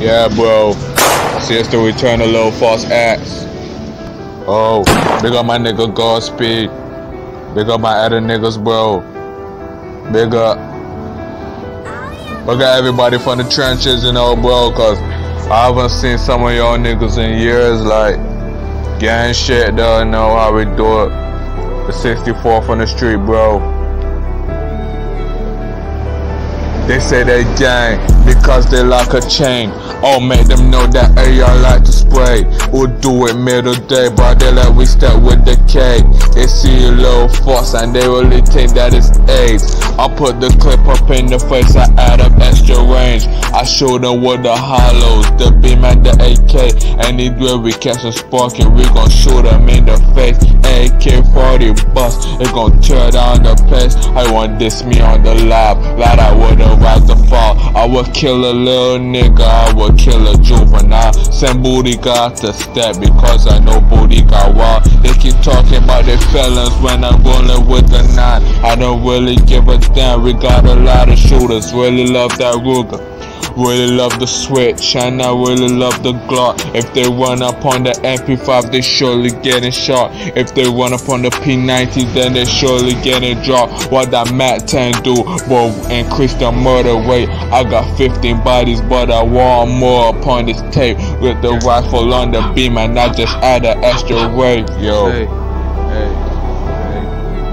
Yeah, bro. Sister return a Lil Foxs X. Oh, big up my nigga Godspeed. Big up my other niggas, bro. Big up. Look at everybody from the trenches, you know, bro, cause I haven't seen some of y'all niggas in years, like, gang shit, though, know how we do it. The 64th on the street, bro. They say they gang because they like a chain. I'll make them know that AR like to spray. We'll do it middle day, but they let we step with the K. They see a little force and they really think that it's AIDS. I put the clip up in the face, I add up extra range. I show them what the hollows, the beam and the AK. Anywhere we catch a spark and we gon' shoot them. AK-40 bust, it gon' tear down the place. I want this me on the lap like I would've rise to fall. I would kill a little nigga, I would kill a juvenile. Send booty got to step because I know booty got wild. They keep talking about their felons when I'm rolling with the nine. I don't really give a damn. We got a lot of shooters, really love that Ruger. Really love the switch and I really love the Glock. If they run up on the MP5, they surely getting shot. If they run up on the P90, then they surely getting dropped. What that Mac 10 do will increase the murder rate. I got 15 bodies, but I want more upon this tape. With the rifle on the beam, and I just add an extra weight, yo. Hey, hey,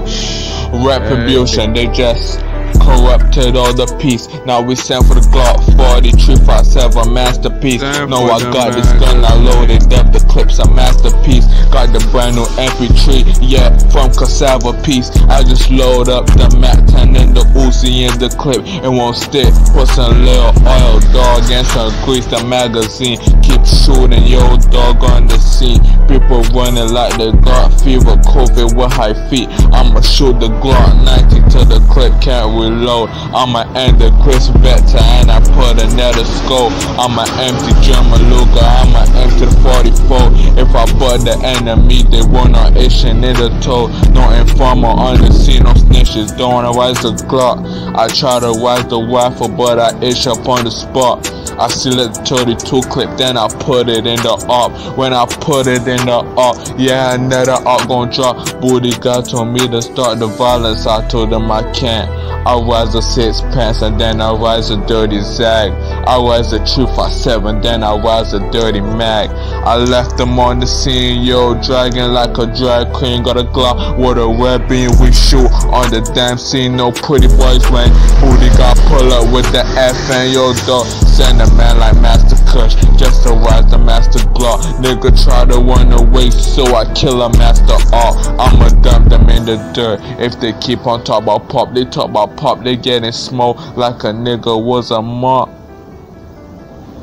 hey. Retribution, they just corrupted all the peace. Now we send for the Glock 4357 masterpiece. No, I got this gun, I loaded up the clips, a masterpiece. Got the brand new MP3, yeah, from Cassava piece. I just load up the Mac 10 and the Uzi in the clip. It won't stick. Put some little oil, dog, and some grease. The magazine keep shooting, yo, dog on the scene. People running like they got fever, COVID with high feet. I'ma shoot the Glock 90 to the clip, can't reload. I'ma end the Kriss Vector and I put another scope. I'ma empty German Luger, I'ma empty the 44. If I put the enemy, they will not Asian in the toe. No informer on the scene, no snitches. Don't wanna rise the Glock. I try to rise the rifle, but I itch up on the spot. I select the 32 clip, then I put it in the up. When I put it in the up, yeah, another up gon' drop. Booty God told me to start the violence, I told I can't. I rise a six pants and then I was a dirty zag. I was a truth for seven, then I was a dirty mag. I left them on the scene, yo, dragging like a drag queen. Got a Glock with a beam, we shoot on the damn scene. No pretty boys when booty got pull up with the F and yo, dog. Send a man like Master Kush just to rise the Master Glock. Nigga try to run away, so I kill a Master Art. I'ma dump them in the dirt. If they keep on talk about pop, they talk about pop, they getting smoked like a nigga was a mark.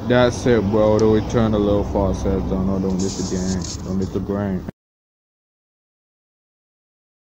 That's it, bro. The return a little false heads. Don't know, don't miss the game. Don't miss the brain.